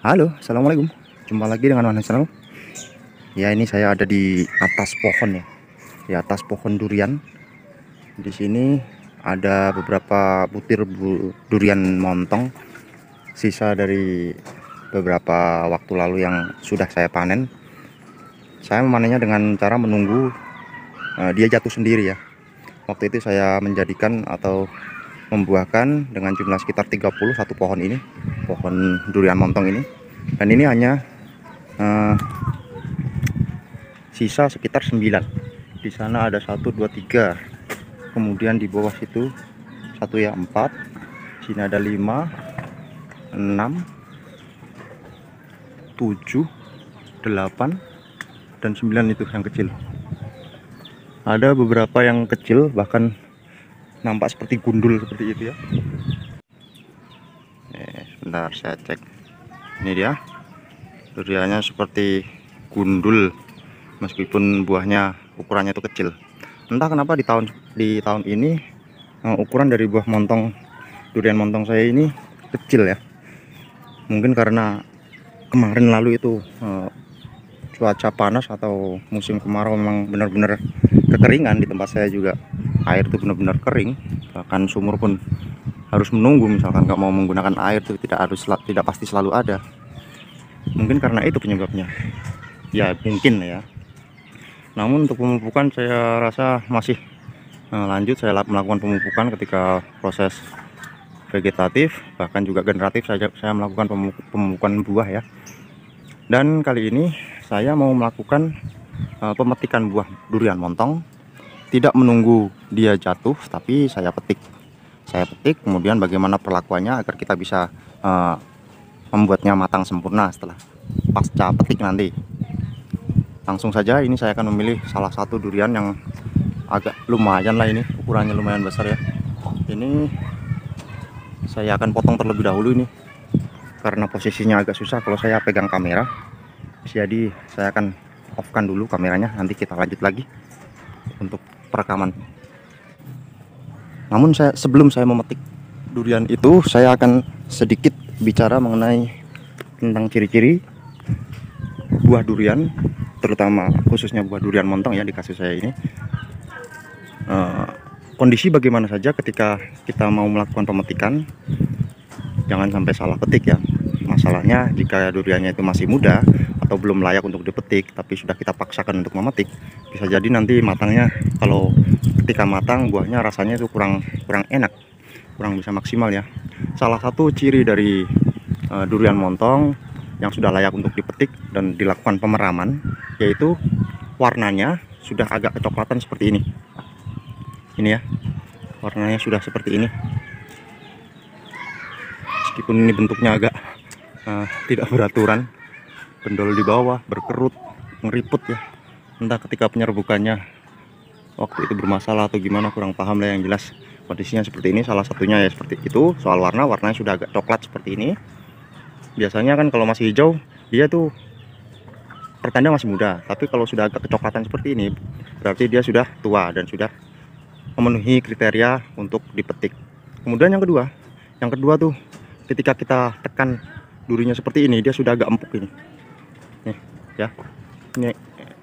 Halo, assalamualaikum. Jumpa lagi dengan Wana Channel. Ya ini saya ada di atas pohon ya, di atas pohon durian. Di sini ada beberapa butir bu durian montong, sisa dari beberapa waktu lalu yang sudah saya panen. Saya memanennya dengan cara menunggu uh, dia jatuh sendiri ya. Waktu itu saya menjadikan atau membuahkan dengan jumlah sekitar 30 satu pohon ini pohon durian montong ini. Dan ini hanya uh, sisa sekitar 9 di sana ada 1 2 3 kemudian di bawah situ satu ya 4 sini ada 5 6 7 8 dan 9 itu yang kecil. Ada beberapa yang kecil bahkan nampak seperti gundul seperti itu ya sebentar saya cek. Ini dia. Duriannya seperti gundul meskipun buahnya ukurannya itu kecil. Entah kenapa di tahun di tahun ini uh, ukuran dari buah montong durian montong saya ini kecil ya. Mungkin karena kemarin lalu itu uh, cuaca panas atau musim kemarau memang benar-benar kekeringan di tempat saya juga. Air itu benar-benar kering bahkan sumur pun harus menunggu misalkan nggak mau menggunakan air itu tidak harus tidak pasti selalu ada. Mungkin karena itu penyebabnya. Ya mungkin ya. Namun untuk pemupukan saya rasa masih eh, lanjut saya melakukan pemupukan ketika proses vegetatif bahkan juga generatif saya, saya melakukan pemupukan buah ya. Dan kali ini saya mau melakukan uh, pemetikan buah durian montong. Tidak menunggu dia jatuh tapi saya petik saya petik kemudian bagaimana perlakuannya agar kita bisa uh, membuatnya matang sempurna setelah pasca petik nanti. Langsung saja ini saya akan memilih salah satu durian yang agak lumayan lah ini ukurannya lumayan besar ya. Ini saya akan potong terlebih dahulu ini karena posisinya agak susah kalau saya pegang kamera. Jadi saya akan off kan dulu kameranya nanti kita lanjut lagi untuk perekaman namun saya sebelum saya memetik durian itu saya akan sedikit bicara mengenai tentang ciri-ciri buah durian terutama khususnya buah durian montong ya di kasus saya ini. Uh, kondisi bagaimana saja ketika kita mau melakukan pemetikan jangan sampai salah petik ya. Masalahnya jika duriannya itu masih muda atau belum layak untuk dipetik tapi sudah kita paksakan untuk memetik bisa jadi nanti matangnya kalau ketika matang buahnya rasanya itu kurang kurang enak kurang bisa maksimal ya. Salah satu ciri dari uh, durian montong yang sudah layak untuk dipetik dan dilakukan pemeraman yaitu warnanya sudah agak kecoklatan seperti ini. Ini ya warnanya sudah seperti ini. Meskipun ini bentuknya agak uh, tidak beraturan pendol di bawah berkerut ngeriput ya. Entah ketika penyerbukannya waktu itu bermasalah atau gimana kurang paham lah yang jelas. Kondisinya seperti ini salah satunya ya seperti itu. Soal warna warnanya sudah agak coklat seperti ini. Biasanya kan kalau masih hijau dia tuh pertanda masih muda. Tapi kalau sudah agak kecoklatan seperti ini berarti dia sudah tua dan sudah memenuhi kriteria untuk dipetik. Kemudian yang kedua yang kedua tuh ketika kita tekan durinya seperti ini dia sudah agak empuk ini. Nih ya. Ini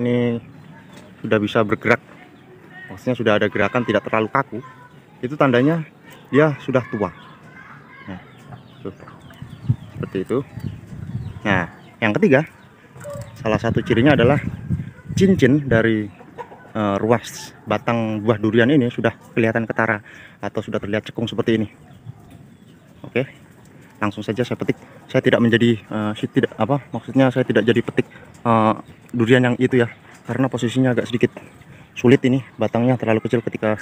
ini sudah bisa bergerak maksudnya sudah ada gerakan tidak terlalu kaku. Itu tandanya dia sudah tua. Nah, seperti itu. Nah yang ketiga salah satu cirinya adalah cincin dari uh, ruas batang buah durian ini sudah kelihatan ketara atau sudah terlihat cekung seperti ini. Oke langsung saja saya petik. Saya tidak menjadi uh, tidak apa maksudnya saya tidak jadi petik uh, durian yang itu ya karena posisinya agak sedikit sulit ini batangnya terlalu kecil ketika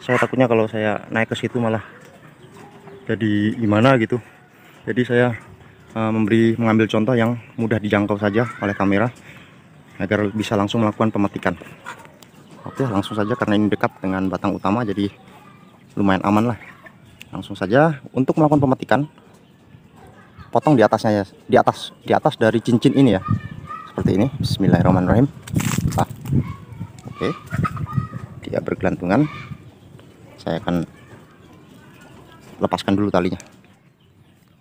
saya takutnya kalau saya naik ke situ malah jadi gimana gitu. Jadi saya uh, memberi mengambil contoh yang mudah dijangkau saja oleh kamera agar bisa langsung melakukan pemetikan. Oke langsung saja karena ini dekat dengan batang utama jadi lumayan aman lah. Langsung saja untuk melakukan pemetikan potong di atasnya ya di atas di atas dari cincin ini ya. Seperti ini. Bismillahirrahmanirrahim. ah. Oke. Dia bergelantungan. Saya akan lepaskan dulu talinya.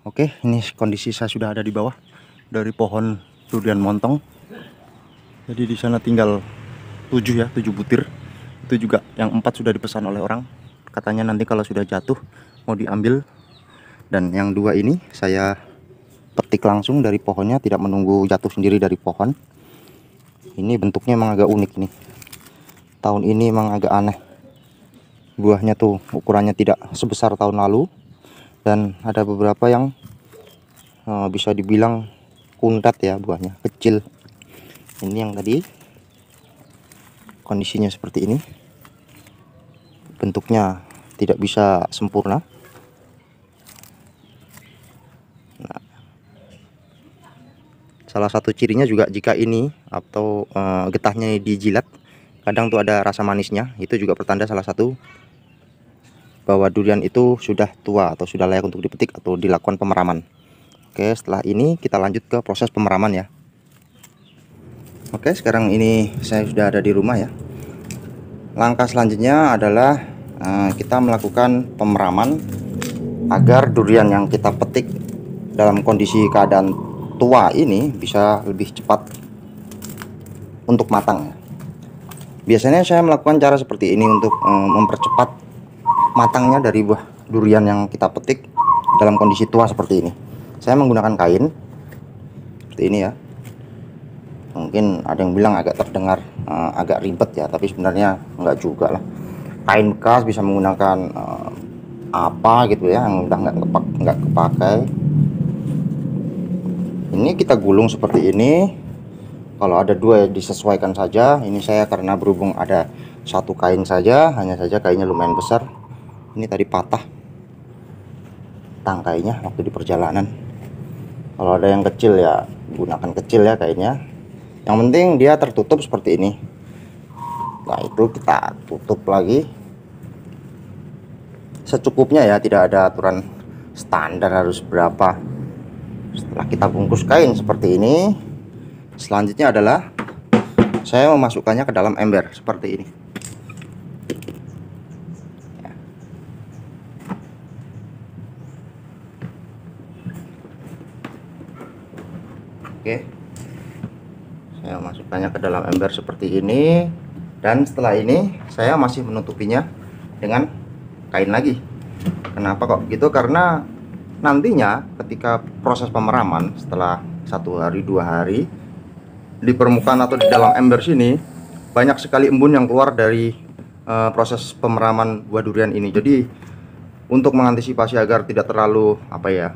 Oke ini kondisi saya sudah ada di bawah dari pohon durian montong. Jadi di sana tinggal tujuh ya tujuh butir. Itu juga yang empat sudah dipesan oleh orang. Katanya nanti kalau sudah jatuh mau diambil. Dan yang dua ini saya petik langsung dari pohonnya tidak menunggu jatuh sendiri dari pohon. Ini bentuknya emang agak unik nih tahun ini emang agak aneh. Buahnya tuh ukurannya tidak sebesar tahun lalu. Dan ada beberapa yang uh, bisa dibilang kuntat ya buahnya kecil. Ini yang tadi kondisinya seperti ini. Bentuknya tidak bisa sempurna. Nah, salah satu cirinya juga jika ini atau uh, getahnya dijilat kadang tuh ada rasa manisnya itu juga pertanda salah satu bahwa durian itu sudah tua atau sudah layak untuk dipetik atau dilakukan pemeraman. Oke, setelah ini kita lanjut ke proses pemeraman ya. Oke, sekarang ini saya sudah ada di rumah ya. Langkah selanjutnya adalah uh, kita melakukan pemeraman agar durian yang kita petik dalam kondisi keadaan tua ini bisa lebih cepat untuk matang. Biasanya saya melakukan cara seperti ini untuk um, mempercepat matangnya dari buah durian yang kita petik dalam kondisi tua seperti ini. Saya menggunakan kain seperti ini ya. Mungkin ada yang bilang agak terdengar uh, agak ribet ya tapi sebenarnya enggak juga lah. Kain bekas bisa menggunakan uh, apa gitu ya yang udah nggak kepak nggak kepakai. Ini kita gulung seperti ini kalau ada dua ya disesuaikan saja ini saya karena berhubung ada satu kain saja hanya saja kainnya lumayan besar. Ini tadi patah tangkainya waktu di perjalanan. Kalau ada yang kecil ya gunakan kecil ya kayaknya yang penting dia tertutup seperti ini. Nah itu kita tutup lagi. Secukupnya ya tidak ada aturan standar harus berapa. Setelah kita bungkus kain seperti ini selanjutnya adalah saya memasukkannya ke dalam ember seperti ini Oke. Saya masukkannya ke dalam ember seperti ini dan setelah ini saya masih menutupinya dengan kain lagi. Kenapa kok gitu? Karena nantinya ketika proses pemeraman setelah satu hari dua hari di permukaan atau di dalam ember sini banyak sekali embun yang keluar dari uh, proses pemeraman buah durian ini. Jadi untuk mengantisipasi agar tidak terlalu apa ya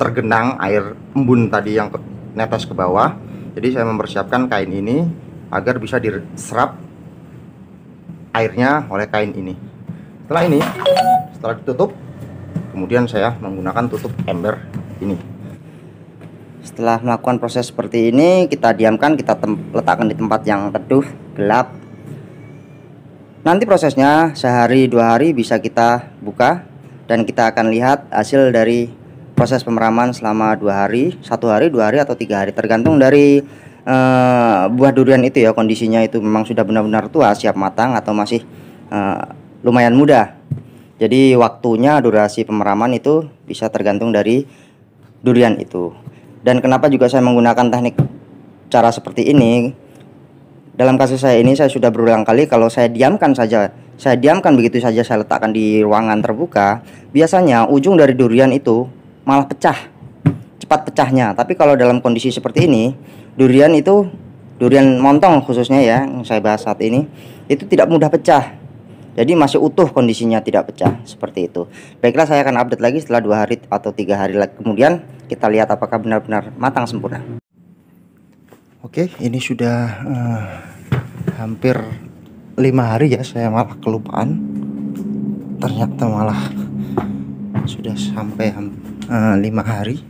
tergenang air embun tadi yang netes ke bawah jadi saya mempersiapkan kain ini agar bisa diserap airnya oleh kain ini setelah ini setelah ditutup kemudian saya menggunakan tutup ember ini setelah melakukan proses seperti ini kita diamkan kita letakkan di tempat yang teduh gelap nanti prosesnya sehari dua hari bisa kita buka dan kita akan lihat hasil dari proses pemeraman selama dua hari, satu hari, dua hari atau tiga hari tergantung dari uh, buah durian itu ya kondisinya itu memang sudah benar-benar tua siap matang atau masih uh, lumayan muda. Jadi waktunya durasi pemeraman itu bisa tergantung dari durian itu. Dan kenapa juga saya menggunakan teknik cara seperti ini? Dalam kasus saya ini saya sudah berulang kali kalau saya diamkan saja saya diamkan begitu saja saya letakkan di ruangan terbuka, biasanya ujung dari durian itu malah pecah. Cepat pecahnya. Tapi kalau dalam kondisi seperti ini, durian itu durian montong khususnya ya yang saya bahas saat ini, itu tidak mudah pecah. Jadi masih utuh kondisinya tidak pecah seperti itu. Baiklah saya akan update lagi setelah dua hari atau tiga hari lagi kemudian kita lihat apakah benar-benar matang sempurna. Oke, ini sudah uh, hampir lima hari ya saya malah kelupaan ternyata malah sudah sampai uh, lima hari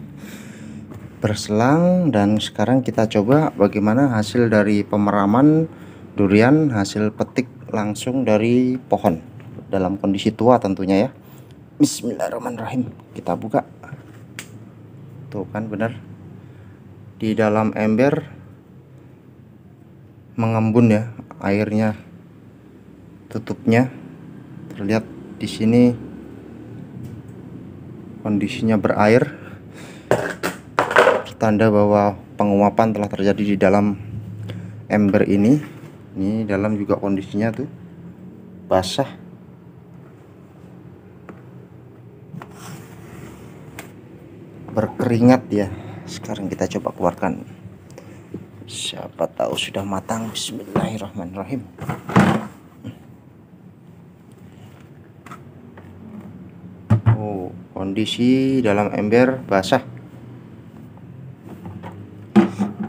berselang dan sekarang kita coba bagaimana hasil dari pemeraman durian hasil petik langsung dari pohon. Dalam kondisi tua tentunya ya. Bismillahirrahmanirrahim. Kita buka. Tuh kan benar. Di dalam ember mengembun ya airnya tutupnya. Terlihat di sini kondisinya berair. Tanda bahwa penguapan telah terjadi di dalam ember ini ini dalam juga kondisinya tuh basah. Berkeringat ya. Sekarang kita coba keluarkan. Siapa tahu sudah matang. Bismillahirrahmanirrahim. Oh kondisi dalam ember basah.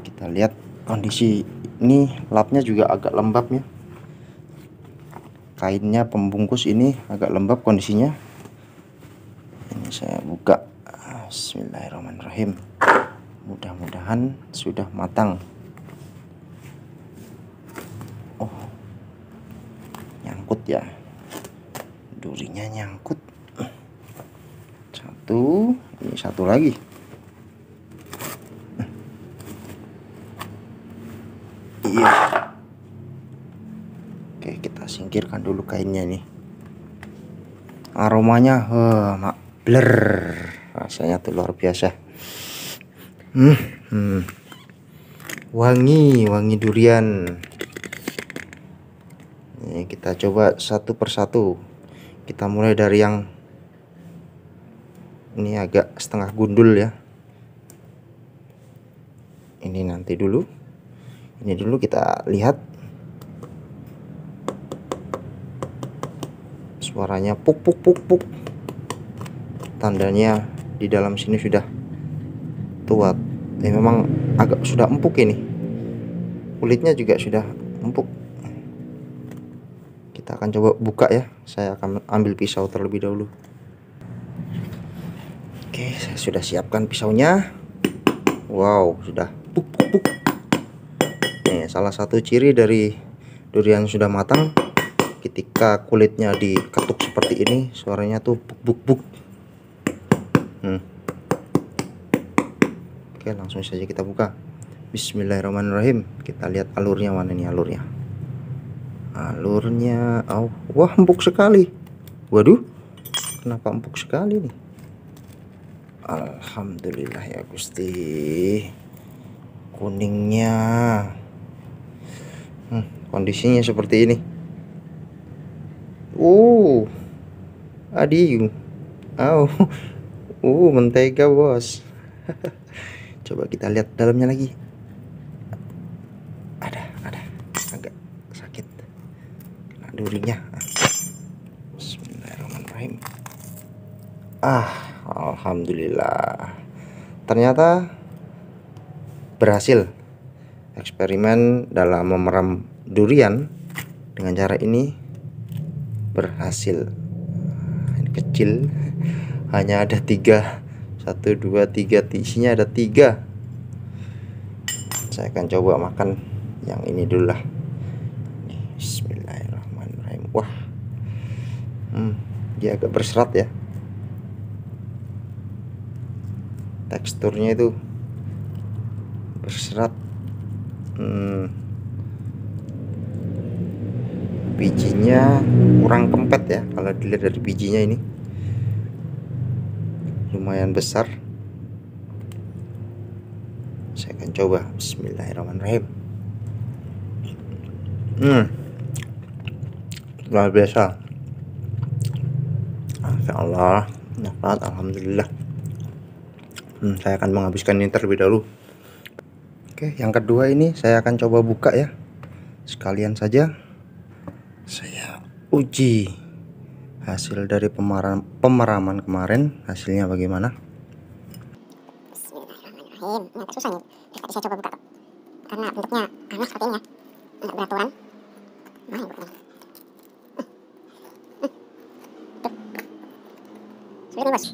Kita lihat kondisi ini lapnya juga agak lembab ya. Kainnya pembungkus ini agak lembab kondisinya. Ini saya buka. Bismillahirrahmanirrahim. Mudah-mudahan sudah matang. Oh nyangkut ya. Durinya nyangkut. Satu ini satu lagi iya oke kita singkirkan dulu kainnya nih. Aromanya eh, mak blur. Rasanya tuh luar biasa. Hmm, hmm. wangi wangi durian. Ini kita coba satu persatu. Kita mulai dari yang ini agak setengah gundul ya. Ini nanti dulu. Ini dulu kita lihat suaranya puk puk puk puk. Tandanya di dalam sini sudah tua. Ya memang agak sudah empuk ini. Kulitnya juga sudah empuk. Kita akan coba buka ya. Saya akan ambil pisau terlebih dahulu. Oke saya sudah siapkan pisaunya. Wow sudah puk puk puk. Nih salah satu ciri dari durian sudah matang ketika kulitnya diketuk seperti ini suaranya tuh buk buk buk. Hmm. oke langsung saja kita buka. Bismillahirrahmanirrahim. Kita lihat alurnya mana nih alurnya? Alurnya oh wah empuk sekali. Waduh kenapa empuk sekali nih? Alhamdulillah ya Gusti. Kuningnya. Hmm, kondisinya seperti ini uh adiu oh uh mentega bos. Coba kita lihat dalamnya lagi. Ada ada. Agak sakit. Kena durinya. Bismillahirrahmanirrahim. Ah Alhamdulillah. Ternyata berhasil eksperimen dalam memeram durian dengan cara ini berhasil. Ini kecil. Hanya ada tiga. Satu dua tiga. Isinya ada tiga. Saya akan coba makan yang ini dulu lah. Bismillahirrahmanirrahim. Wah. Hmm, dia agak berserat ya. Teksturnya itu berserat. Hmm, bijinya kurang kempet ya kalau dilihat dari bijinya ini. Lumayan besar. Saya akan coba. Bismillahirrahmanirrahim. Hmm. Luar biasa. Allah nafas Alhamdulillah. Hmm, saya akan menghabiskan ini terlebih dahulu. Oke yang kedua ini saya akan coba buka ya. Sekalian saja uji hasil dari pemeram, pemeraman kemarin hasilnya bagaimana? Bismillahirrahmanirrahim. Ini agak susah nih. Tadi saya coba buka karena bentuknya aneh seperti ini ya. Nggak beraturan. Yang bukanya sulit nih bos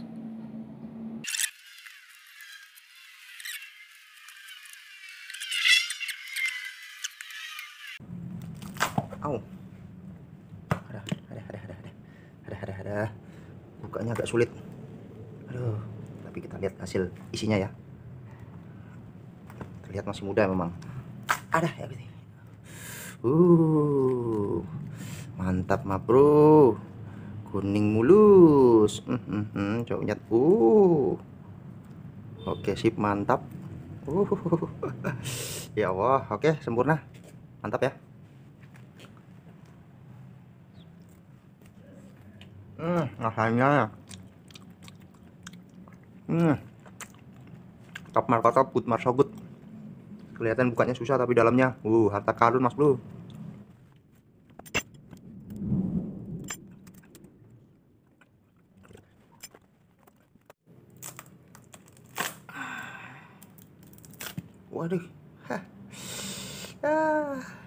Au. Ada, ada, ada, ada, ada, ada, ada, ada. Bukanya agak sulit. Aduh, tapi kita lihat hasil isinya ya. Terlihat masih muda memang. Ada ya gitu. Uh, mantap mah bro. Kuning mulus. Hmm, hmm, hmm. Coba lihat. Uh. Oke sip mantap. Uh, ya Allah, oke sempurna, mantap ya. Hmm, rasanya. Hmm. Top marka top, good mar so good. Kelihatan bukanya susah tapi dalamnya, uh, harta karun mas bro. Waduh. Ah.